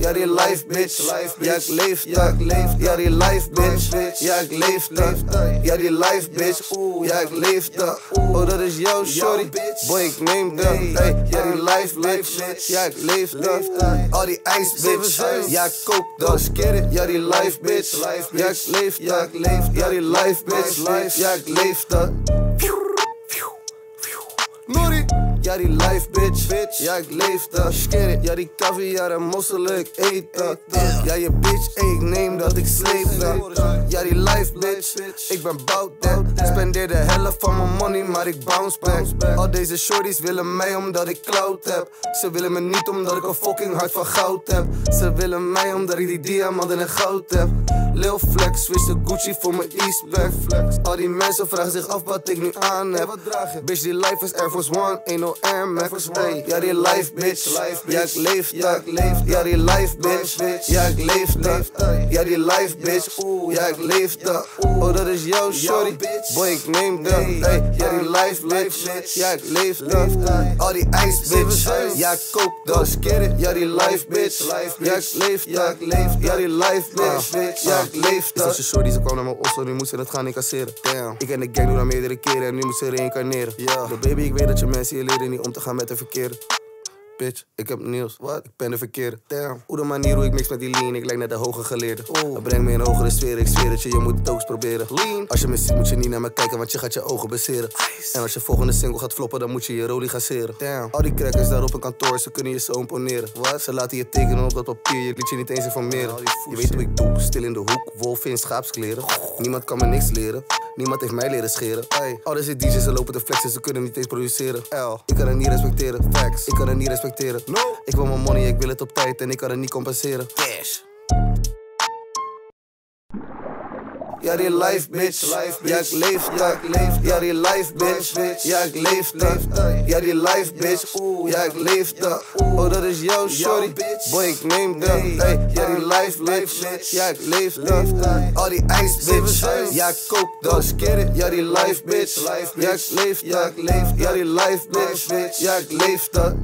ja, die life, bitch. Ja, ik leef dat. Ja, die life, bitch. Ja, ik leef dat. Ja, die life, bitch. Ja, ik leef dat. Oh, dat is jouw shorty. Boy, ik neem dat. Ja, die life, bitch. Ja, ik leef dat. Al die ijs, bitch. Ja, ik kook dat. Ja, die life, bitch. Ja, ik leef dat. Ja, die life, bitch. Ja, ik leef. Ja, die life, bitch. bitch. Ja, ik leef dat. Ja, die caviar en mosselen, ik eet dat. Ja, je bitch, ik neem dat, ik sleep dat. Ja, die life, bitch. Ik ben bout that. Spendeer de helft van mijn money, maar ik bounce back. Al deze shorties willen mij omdat ik clout heb. Ze willen me niet omdat ik een fucking hart van goud heb. Ze willen mij omdat ik die diamanten en goud heb. Lil Flex, switch de Gucci voor mijn Eastback. Al die mensen vragen zich af wat ik nu aan heb. Bitch, die life is Air Force One, ain't no Air Max. Hey, ja, die life, bitch. Ja, ik leef dat. Ja, die life, bitch. Ja, ik leef dat. Ja, die life, bitch. Ja, ik leef dat. Oh, dat is jouw shorty. Boy, ik neem dat. Hey, ja, die life, bitch. Ja, ik leef dat. Al die ijs, bitch. Ja, ik kook dat. Ja, die life, bitch. Ja, ik leef dat. Ja, die life, bitch. Ja, leef dat. Is shorty, ze kwam naar mijn osso, nu moest ze het gaan incasseren. Damn. Ik en de gang doen dat meerdere keren en nu moet ze reïncarneren. Ja. De baby, ik weet dat je mensen hier leren niet om te gaan met de verkeerde. Bitch, ik heb nieuws. Wat? Ik ben de verkeerde. Damn. Hoe de manier hoe ik mix met die lean, ik lijk net de hoge geleerde. Oh. Dat brengt me in hogere sfeer, ik zweer het je, je moet het ook eens proberen. Lean. Als je me ziet, moet je niet naar me kijken, want je gaat je ogen baseren. En als je volgende single gaat floppen, dan moet je je rolie. Damn. Al die crackers daar op een kantoor, ze kunnen je zo imponeren. Wat? Ze laten je tekenen op dat papier, je liet je niet eens informeren. Je weet hoe ik doe, stil in de hoek, wolf in schaapskleren. Niemand kan me niks leren. Niemand heeft mij leren scheren. Hey, al deze DJ's ze lopen te flexen, ze kunnen niet eens produceren. L, ik kan het niet respecteren. Facts, ik kan het niet respecteren. No, ik wil mijn money, ik wil het op tijd en ik kan het niet compenseren. Cash. Ja, die life, bitch. Ja, ik leef dat. Ja, die life, bitch. Ja, ik leef. Ja, die life, bitch. Ja, ik leef. Oh, dat is jouw shorty. Boy, ik neem dat. Hey, ja, die life, bitch. Ja, ik leef. Al die ijs, bitch. Ja, ik kook dat. Ja, die life, bitch. Ja, ik leef dat. Ja, die life, bitch. Ja, ik leef dat.